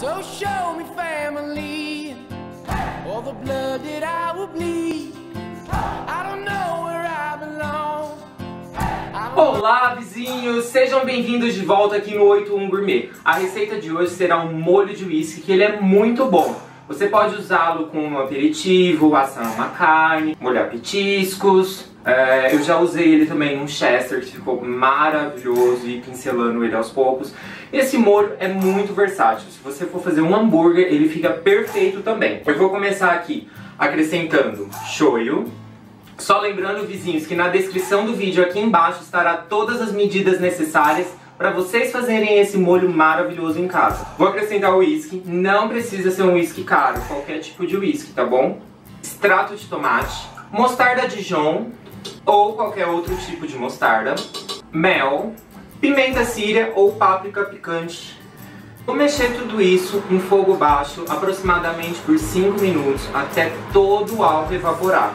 So show me family, all the blood that I will bleed. I don't know where I belong. Olá, vizinhos! Sejam bem-vindos de volta aqui no 81 Gourmet. A receita de hoje será um molho de uísque que ele é muito bom. Você pode usá-lo com um aperitivo, assar uma carne, molhar petiscos. É, eu já usei ele também num Chester que ficou maravilhoso e pincelando ele aos poucos. Esse molho é muito versátil. Se você for fazer um hambúrguer, ele fica perfeito também. Eu vou começar aqui acrescentando shoyu, só lembrando, vizinhos, que na descrição do vídeo aqui embaixo estará todas as medidas necessárias para vocês fazerem esse molho maravilhoso em casa. Vou acrescentar o uísque, não precisa ser um uísque caro, qualquer tipo de uísque, tá bom? Extrato de tomate, mostarda Dijon ou qualquer outro tipo de mostarda, mel, pimenta síria ou páprica picante. Vou mexer tudo isso em fogo baixo aproximadamente por 5 minutos até todo o álcool evaporar.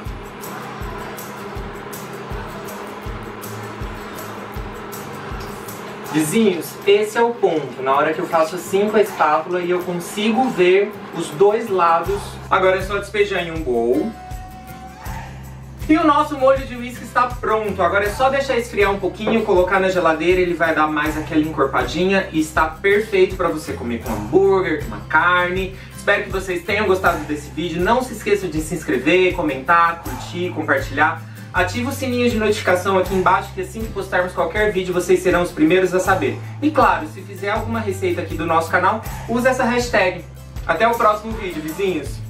Vizinhos, esse é o ponto, na hora que eu faço assim com a espátula e eu consigo ver os dois lados. Agora é só despejar em um bowl. E o nosso molho de uísque está pronto, agora é só deixar esfriar um pouquinho, colocar na geladeira, ele vai dar mais aquela encorpadinha e está perfeito para você comer com hambúrguer, com uma carne. Espero que vocês tenham gostado desse vídeo, não se esqueçam de se inscrever, comentar, curtir, compartilhar. Ative o sininho de notificação aqui embaixo que assim que postarmos qualquer vídeo vocês serão os primeiros a saber. E claro, se fizer alguma receita aqui do nosso canal, use essa hashtag. Até o próximo vídeo, vizinhos!